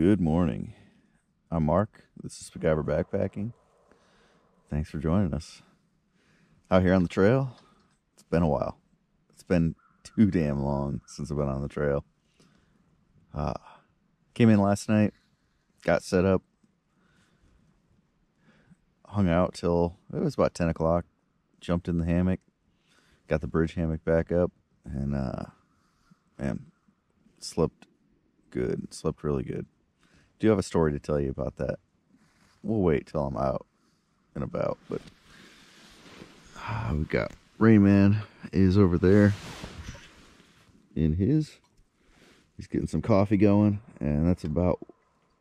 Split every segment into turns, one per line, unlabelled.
Good morning. I'm Mark. This is Spiguyver Backpacking. Thanks for joining us. Out here on the trail, it's been a while. It's been too damn long since I've been on the trail. Uh, came in last night, got set up, hung out till it was about 10 o'clock, jumped in the hammock, got the bridge hammock back up, and, uh, man, slept good. Slept really good. Do have a story to tell you about that. We'll wait till I'm out and about, but uh, we got Rayman is over there in his. He's getting some coffee going, and that's about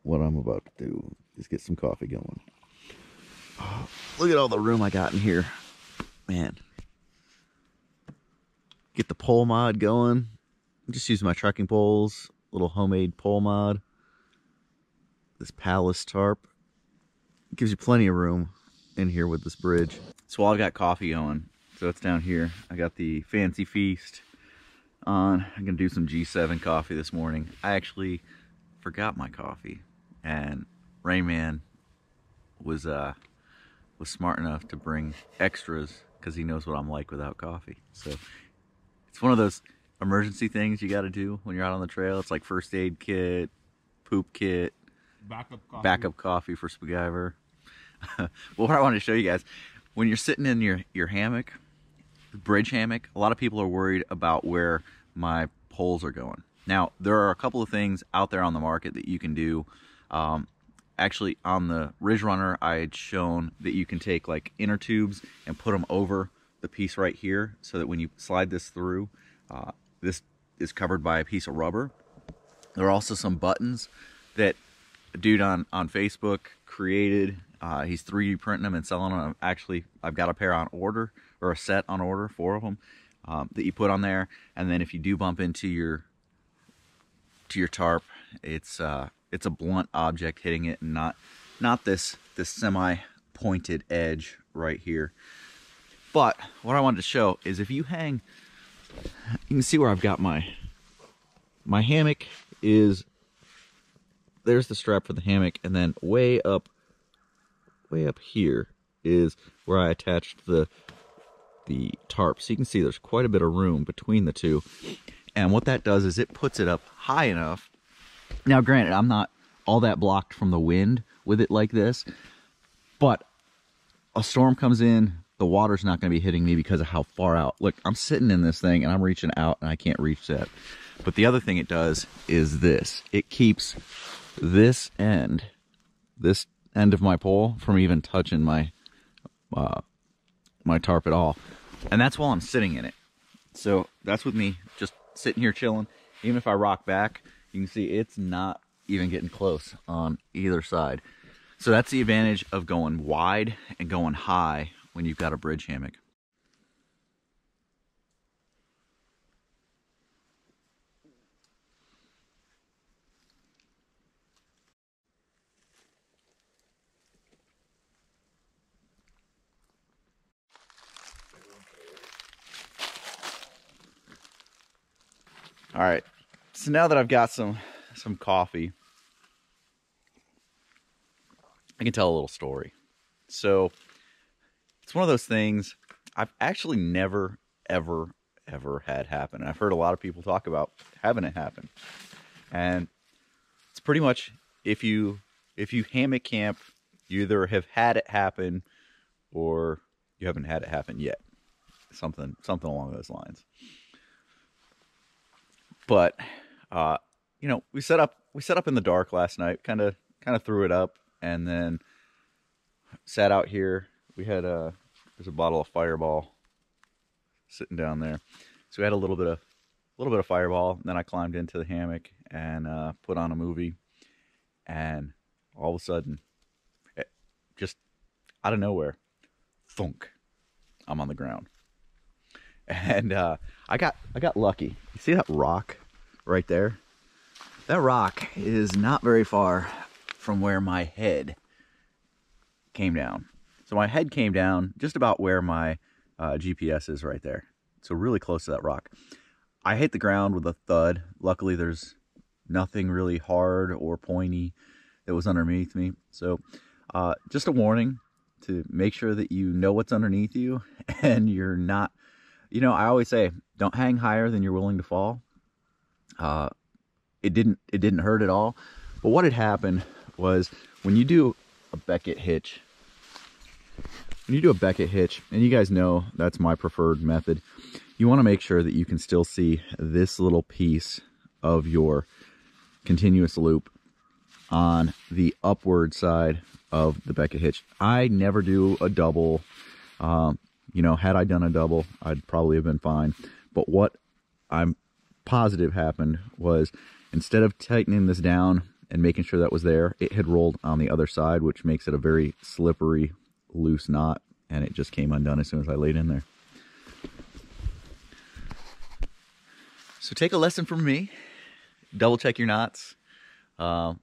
what I'm about to do. Is get some coffee going. Oh, look at all the room I got in here, man. Get the pole mod going. Just use my trekking poles, little homemade pole mod. This palace tarp gives you plenty of room in here with this bridge. So while I got coffee going, so it's down here. I got the Fancy Feast on. I'm gonna do some G7 coffee this morning. I actually forgot my coffee, and Rayman was uh was smart enough to bring extras because he knows what I'm like without coffee. So it's one of those emergency things you got to do when you're out on the trail. It's like first aid kit, poop kit,
backup coffee.
backup coffee for Spiguyver. well, what I wanted to show you guys, when you're sitting in your, your hammock, bridge hammock, a lot of people are worried about where my poles are going. Now, there are a couple of things out there on the market that you can do. Um, actually, on the Ridge Runner, I had shown that you can take like inner tubes and put them over the piece right here so that when you slide this through, uh, this is covered by a piece of rubber. There are also some buttons that a dude on, on Facebook created. Uh, he's 3D printing them and selling them. Actually, I've got a pair on order or a set on order, four of them, um, that you put on there. And then if you do bump into your to your tarp, it's uh, it's a blunt object hitting it, and not not this this semi pointed edge right here. But what I wanted to show is if you hang you can see where I've got my my hammock is there's the strap for the hammock and then way up way up here is where I attached the the tarp. So you can see there's quite a bit of room between the two. And what that does is it puts it up high enough. Now granted, I'm not all that blocked from the wind with it like this, but a storm comes in, the water's not going to be hitting me because of how far out. Look, I'm sitting in this thing and I'm reaching out and I can't reach that. But the other thing it does is this. It keeps this end, this end of my pole from even touching my uh, my tarp at all. And that's while I'm sitting in it. So that's with me just sitting here chilling. Even if I rock back, you can see it's not even getting close on either side. So that's the advantage of going wide and going high when you've got a bridge hammock. All right. So now that I've got some some coffee, I can tell a little story. So it's one of those things I've actually never, ever, ever had happen. I've heard a lot of people talk about having it happen. And it's pretty much if you if you hammock camp, you either have had it happen or you haven't had it happen yet. Something something along those lines. But uh, you know, we set up we set up in the dark last night, kind of kind of threw it up and then sat out here. We had a there's a bottle of Fireball sitting down there, so we had a little bit of a little bit of Fireball. And then I climbed into the hammock and uh, put on a movie, and all of a sudden, it, eh, just out of nowhere, thunk, I'm on the ground, and uh, I got I got lucky. You see that rock right there? That rock is not very far from where my head came down. So my head came down just about where my uh, GPS is right there. So really close to that rock. I hit the ground with a thud. Luckily there's nothing really hard or pointy that was underneath me. So uh, just a warning to make sure that you know what's underneath you and you're not, you know, I always say, don't hang higher than you're willing to fall. Uh, it didn't, it didn't hurt at all. But what had happened was when you do a Becket hitch, when you do a Becket hitch, and you guys know that's my preferred method, you want to make sure that you can still see this little piece of your continuous loop on the upward side of the Becket hitch. I never do a double. Um, you know, had I done a double, I'd probably have been fine. But what I'm positive happened was instead of tightening this down and making sure that was there, it had rolled on the other side, which makes it a very slippery, loose knot. And it just came undone as soon as I laid in there. So take a lesson from me. Double check your knots. Uh,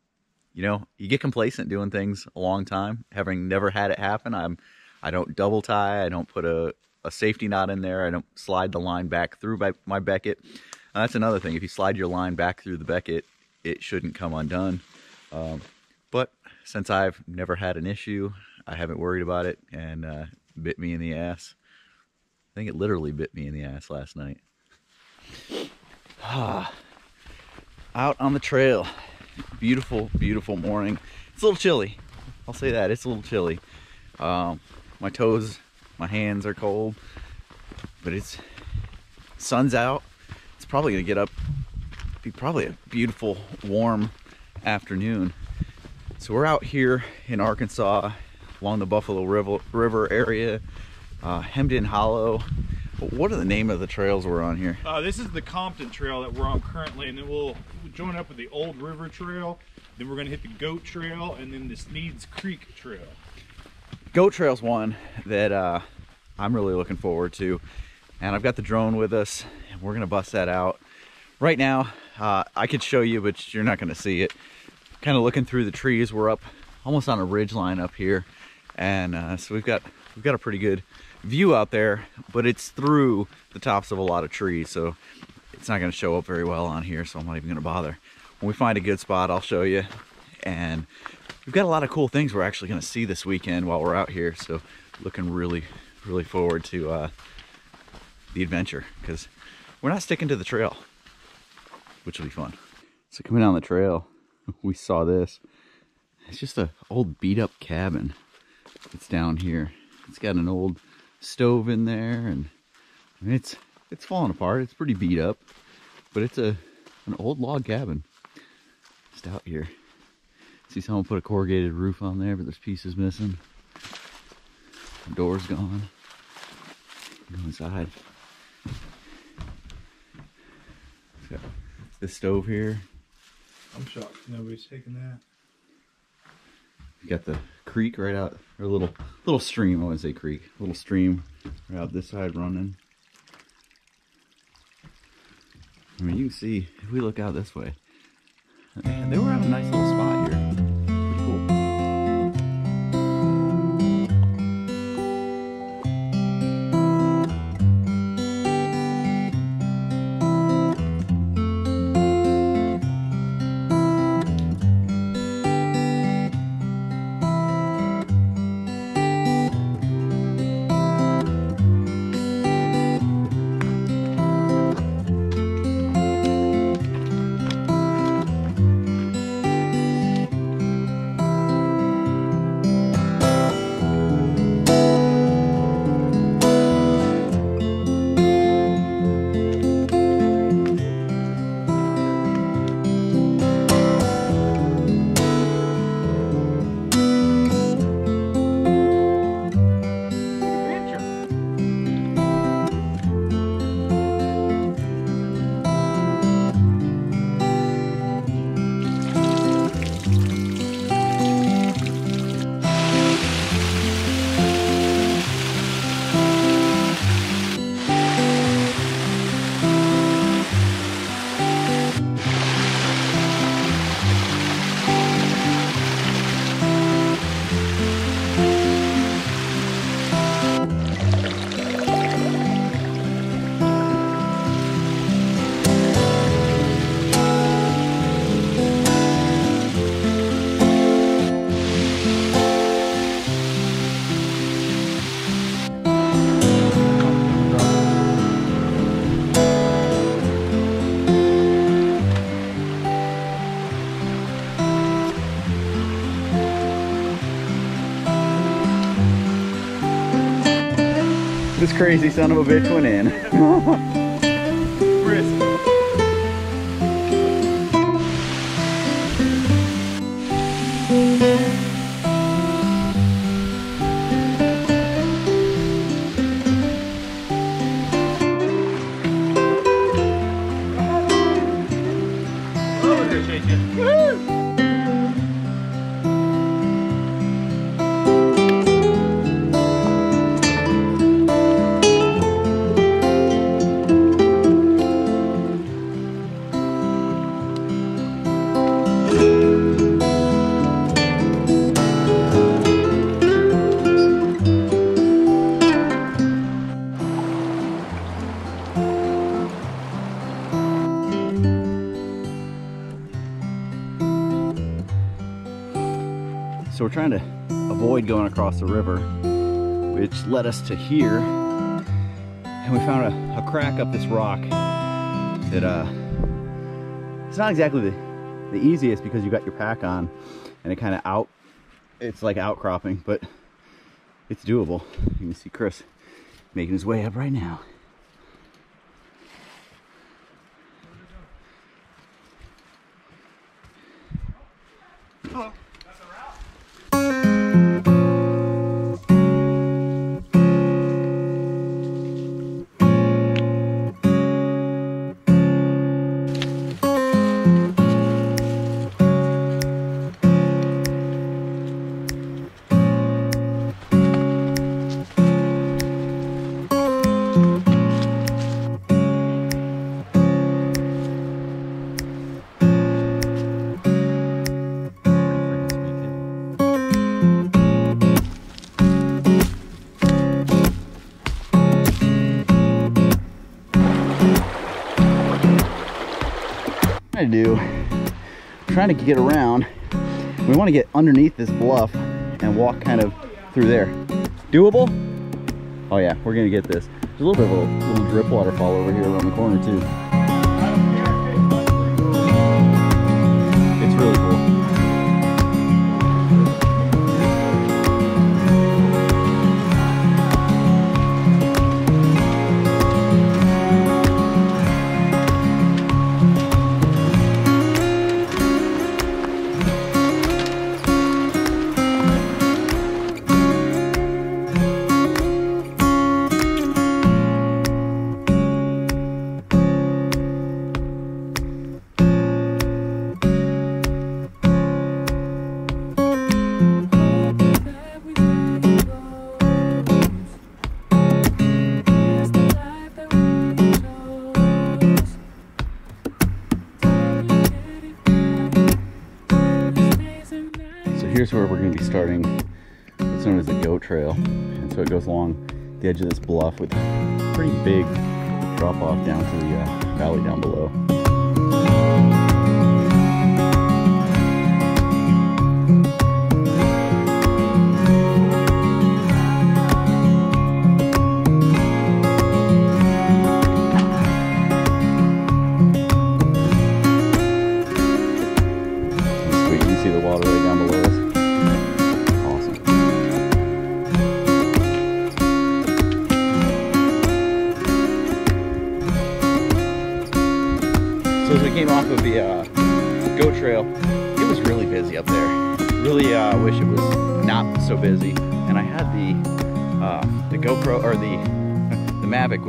you know, you get complacent doing things a long time. Having never had it happen, I'm I don't double tie. I don't put a, a safety knot in there. I don't slide the line back through my. Uh, that's another thing. If you slide your line back through the becket, it shouldn't come undone. Um, but since I've never had an issue, I haven't worried about it and uh, bit me in the ass. I think it literally bit me in the ass last night. Ah, out on the trail. Beautiful, beautiful morning. It's a little chilly. I'll say that. It's a little chilly. Um, my toes, my hands are cold, but it's sun's out. It's probably gonna get up, be probably a beautiful, warm afternoon. So we're out here in Arkansas along the Buffalo River, River area, uh, Hemmed-In Hollow. What are the name of the trails we're on here?
Uh, this is the Compton Trail that we're on currently, and then we'll join up with the Old River Trail. Then we're going to hit the Goat Trail, and then the Sneads Creek Trail.
Goat Trail's one that uh, I'm really looking forward to. And I've got the drone with us, and we're to bust that out. Right now, uh, I could show you, but you're not to see it. Kind of looking through the trees. We're up almost on a ridge line up here. And uh, so we've got we've got a pretty good view out there, but it's through the tops of a lot of trees, so it's not to show up very well on here, so I'm not even to bother. When we find a good spot, I'll show you. And we've got a lot of cool things we're actually going to see this weekend while we're out here, so looking really, really forward to uh, the adventure, because we're not sticking to the trail, which will be fun. So coming down the trail, we saw this. It's just a old beat up cabin. It's down here. It's got an old stove in there and I mean, it's it's falling apart. It's pretty beat up, but it's a an old log cabin. Just out here. See someone put a corrugated roof on there, but there's pieces missing. The door's gone. Go inside. It's got the stove here.
I'm shocked nobody's taking that.
You got the creek right out, or a little little stream. I wouldn't say creek, little stream right out this side running. I mean, you can see if we look out this way, they were at a nice little spot This crazy son of a bitch went in. So we're trying to avoid going across the river, which led us to here. And we found a, a crack up this rock that uh it's not exactly the, the easiest because you got your pack on and it kind of out it's like outcropping, but it's doable. You can see Chris making his way up right now. trying to do trying to get around we want to get underneath this bluff and walk kind of through there. Doable? Oh yeah we're gonna get this. There's a little bit of a little drip waterfall over here around the corner too so it goes along the edge of this bluff with a pretty big drop off down to the uh, valley down below.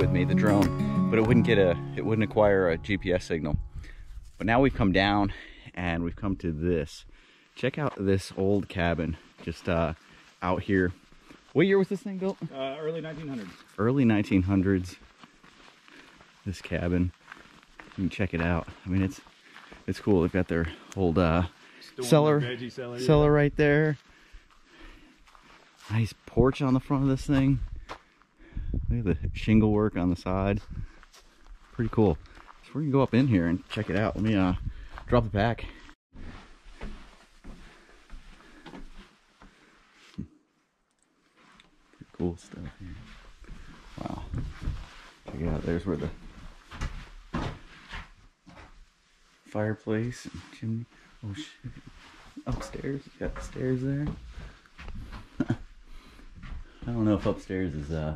With me, the drone, but it wouldn't get a it wouldn't acquire a GPS signal. But now we've come down and we've come to this. Check out this old cabin just uh, out here. What year was this thing built?
Uh, early 1900s.
Early 1900s. This cabin. You can check it out. I mean, it's it's cool. They've got their old uh,
Store,
Cellar-
cellar. yeah.
cellar right there. Nice porch on the front of this thing. Look at the shingle work on the side. Pretty cool. So we're gonna go up in here and check it out. Let me uh drop the pack. Pretty cool stuff here. Wow. Check it out. There's where the fireplace and chimney. Oh shit. Upstairs. Got the stairs there. I don't know if upstairs is uh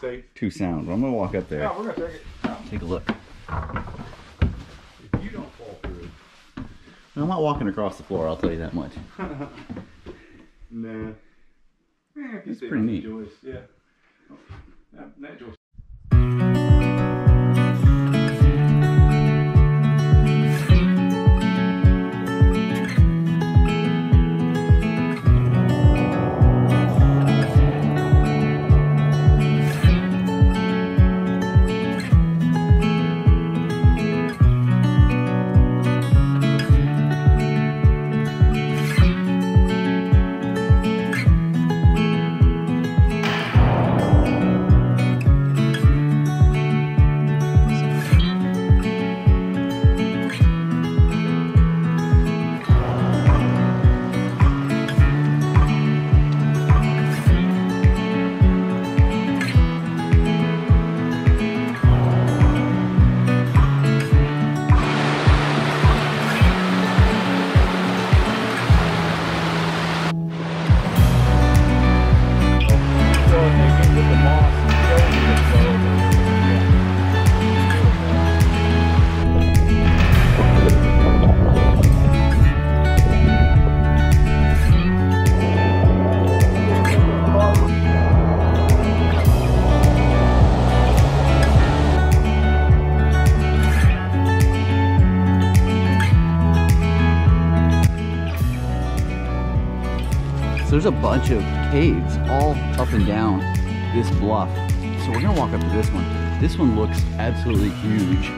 safe.
too sound. I'm gonna walk up there.
Yeah, we're gonna take it.
Take a look.
If you don't fall through.
I'm not walking across the floor. I'll tell you that much.
Nah.
It's pretty neat.
Yeah. That, that.
Caves all up and down this bluff. So we're gonna walk up to this one. This one looks absolutely huge.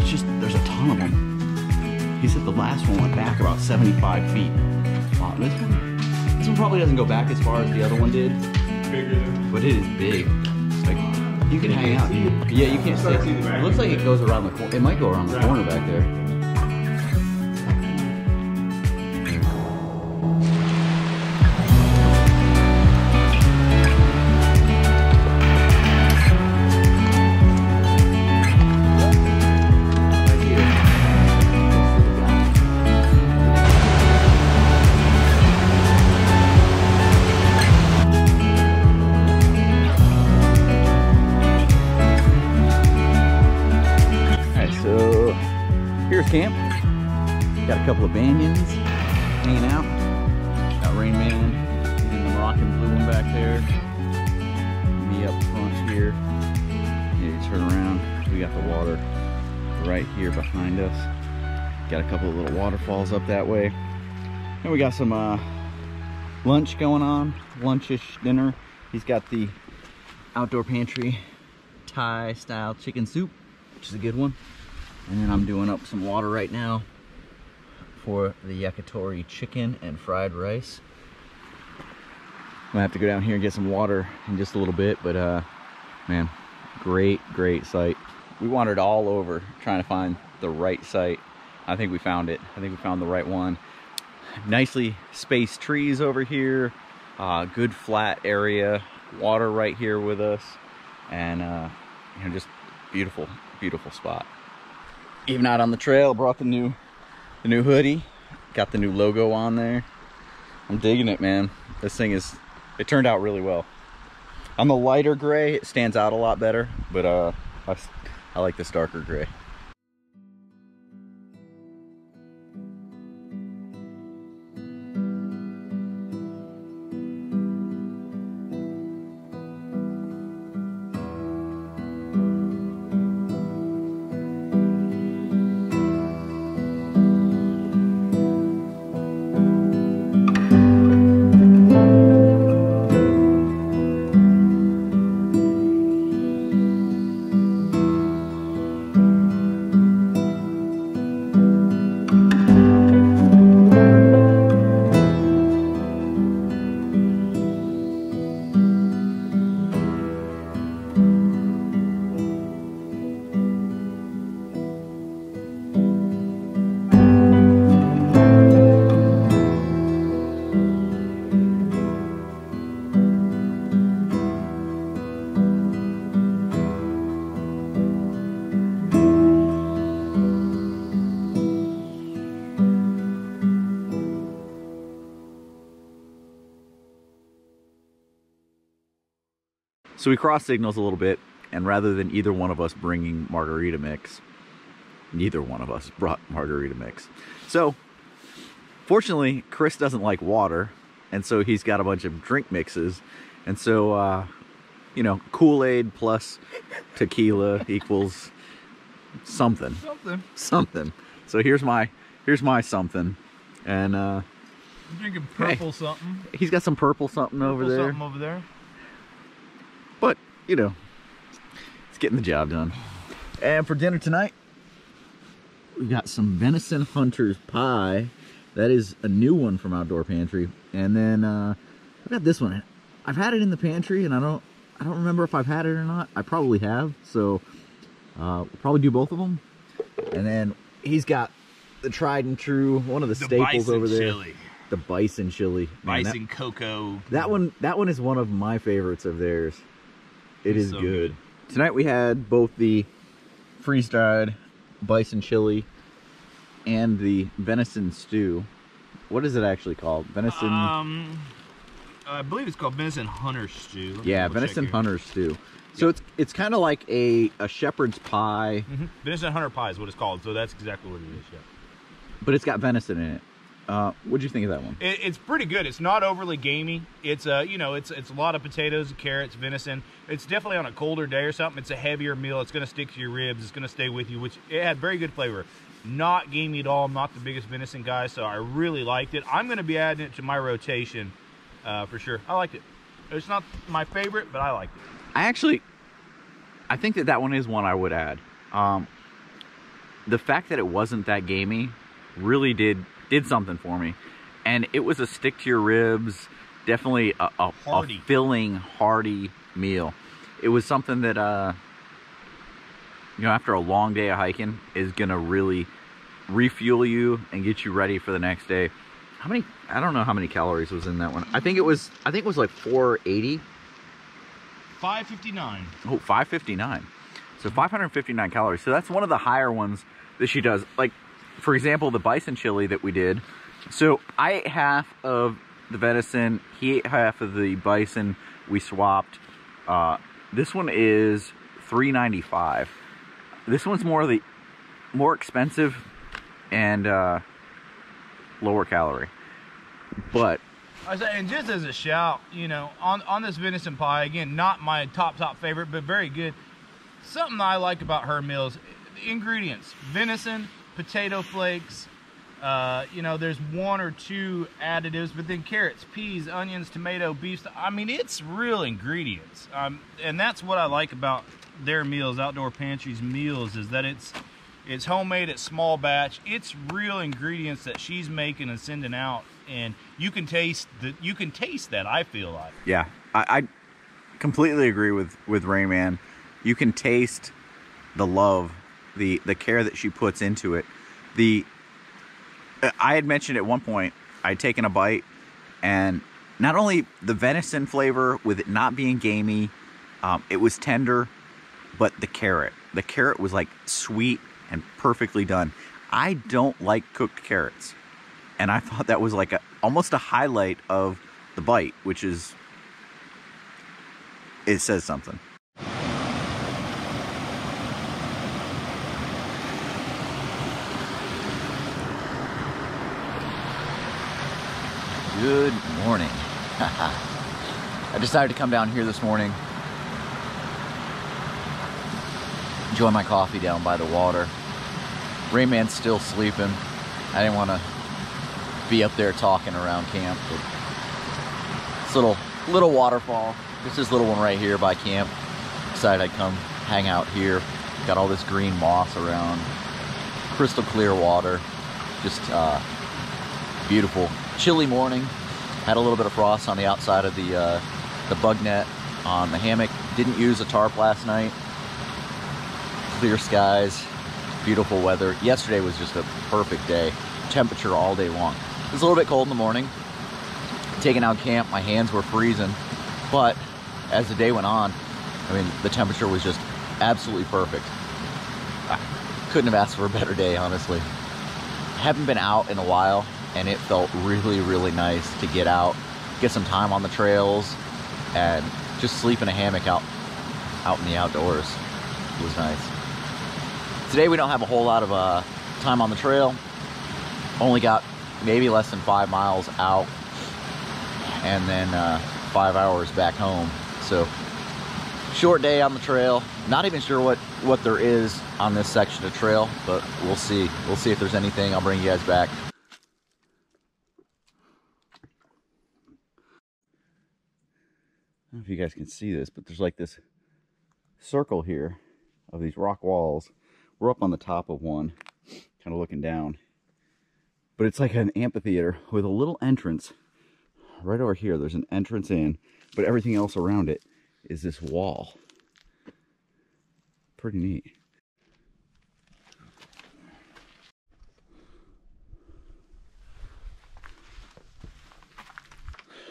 It's just, there's a ton of them. He said the last one went back about 75 feet. Wow, this one, this one probably doesn't go back as far as the other one did,
Bigger than.
but it is big. It's Like, you can hang out. You- yeah, you can't see. It looks like it goes around the corner. It might go around the corner back there. Camp. Got a couple of banyans hanging out. Got Rain Man and the Moroccan blue one back there. Me up front here. Yeah, turn around. We got the water right here behind us. Got a couple of little waterfalls up that way. And we got some uh, lunch going on, lunchish dinner. He's got the outdoor pantry Thai style chicken soup, which is a good one. And then I'm doing up some water right now for the yakitori chicken and fried rice. I'm gonna have to go down here and get some water in just a little bit, but uh, man, great, great site. We wandered all over trying to find the right site. I think we found it. I think we found the right one. Nicely spaced trees over here, uh, good flat area, water right here with us, and uh, you know, just beautiful, beautiful spot. Even out on the trail, brought the new, the new hoodie, got the new logo on there. I'm digging it, man. This thing is, it turned out really well. On the lighter gray, it stands out a lot better, but uh, I, I like this darker gray. So we cross signals a little bit, and rather than either one of us bringing margarita mix, neither one of us brought margarita mix. So, fortunately, Chris doesn't like water, and so he's got a bunch of drink mixes. And so, uh, you know, Kool Aid plus tequila equals something,
Something.
something. So here's my here's my something, and uh,
I'm drinking
Hey.
purple something.
he's got some purple something over there.
Something over there.
You know, it's getting the job done. And for dinner tonight, we got some venison hunter's pie. That is a new one from Outdoor Pantry. And then uh, I got this one. I've had it in the pantry, and I don't I don't remember if I've had it or not. I probably have, so uh, we'll probably do both of them. And then he's got the tried and true one of the, staples over there, the bison chili. Man, that-
Bison cocoa.
that one that one is one of my favorites of theirs. It
It's so
good.
good.
Tonight we had both the freeze dried bison chili and the venison stew. What is it actually called? Venison
Um, I believe it's called venison hunter stew.
Yeah, venison hunter stew. So it's it's kind of like a a shepherd's pie,
Mhm. Venison hunter pie is what it's called. So that's exactly what it is. Yeah.
but it's got venison in it. Uh, what'd you think of that one?
It, it's pretty good. It's not overly gamey. It's uh, you know, it's it's a lot of potatoes, carrots, venison. It's definitely on a colder day or something. It's a heavier meal. It's gonna stick to your ribs. It's gonna stay with you, which it had very good flavor. Not gamey at all. I'm not the biggest venison guy, so I really liked it. I'm gonna be adding it to my rotation uh, for sure. I liked it. It's not my favorite, but I liked it.
I actually, I think that that one is one I would add. Um, the fact that it wasn't that gamey really did did something for me, and it was a stick to your ribs, definitely a, a, a filling, hearty meal. It was something that, uh, you know, after a long day of hiking, is gonna really refuel you and get you ready for the next day. How many? I don't know how many calories was in that one. I think it was. I think it was like 480.
559.
Oh, 559. So 559 calories. So that's one of the higher ones that she does. Like, for example, the bison chili that we did. So I ate half of the venison. He ate half of the bison. We swapped. Uh, this one is 395. This one's more the more expensive and uh, lower calorie. But
I say, and just as a shout, you know, on on this venison pie, again, not my top top favorite, but very good. Something I like about her meals, the ingredients: venison, potato flakes. Uh, you know, there's one or two additives, but then carrots, peas, onions, tomato, beef. I mean, it's real ingredients, um, and that's what I like about their meals, Outdoor Pantry's meals, is that it's it's homemade, it's small batch, it's real ingredients that she's making and sending out, and you can taste the you can taste that. I feel like.
Yeah, I, I completely agree with with Rayman. You can taste the love, the the care that she puts into it. The I had mentioned at one point I'd taken a bite, and not only the venison flavor with it not being gamey, um, it was tender, but the carrot, the carrot was like sweet and perfectly done. I don't like cooked carrots, and I thought that was like a almost a highlight of the bite, which is it says something. Good morning. I decided to come down here this morning, enjoy my coffee down by the water. Rayman's still sleeping. I didn't want to be up there talking around camp, this little little waterfall. This is little one right here by camp. Decided I'd come hang out here. Got all this green moss around. Crystal clear water. Just uh, beautiful. Chilly morning. Had a little bit of frost on the outside of the uh, the bug net on the hammock. Didn't use a tarp last night. Clear skies. Beautiful weather. Yesterday was just a perfect day. Temperature all day long. It was a little bit cold in the morning taking out camp, my hands were freezing. But as the day went on, I mean, the temperature was just absolutely perfect. I couldn't have asked for a better day, honestly. Haven't been out in a while, and it felt really, really nice to get out, get some time on the trails, and just sleep in a hammock out out in the outdoors. It was nice. Today we don't have a whole lot of uh, time on the trail. Only got maybe less than five miles out and then uh, five hours back home. So short day on the trail. Not even sure what, what there is on this section of trail, but we'll see. We'll see if there's anything. I'll bring you guys back. I don't know if you guys can see this, but there's like this circle here of these rock walls. We're up on the top of one, kind of looking down. But it's like an amphitheater with a little entrance right over here. There's an entrance in, but everything else around it is this wall. Pretty neat.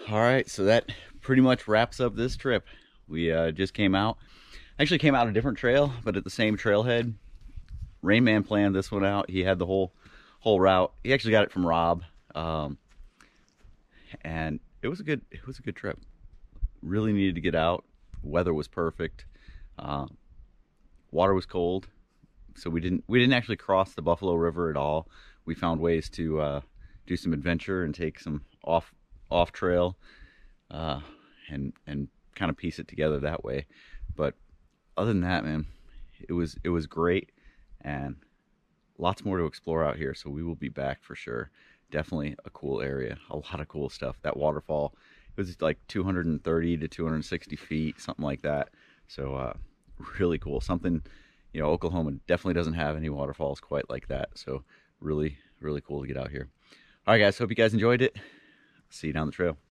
All right, so that pretty much wraps up this trip. We uh, just came out. Actually came out a different trail, but at the same trailhead. Rain Man planned this one out. He had the whole whole route. He actually got it from Rob. Um, and it was a good it was a good trip. Really needed to get out. Weather was perfect. Uh, water was cold, so we didn't we didn't actually cross the Buffalo River at all. We found ways to uh, do some adventure and take some off off trail, uh, and and kind of piece it together that way. But other than that, man, it was it was great, and lots more to explore out here. So we will be back for sure. Definitely a cool area. A lot of cool stuff. That waterfall it was like 230 to 260 feet, something like that. So uh, really cool. Something you know, Oklahoma definitely doesn't have any waterfalls quite like that. So really, really cool to get out here. All right, guys. Hope you guys enjoyed it. See you down the trail.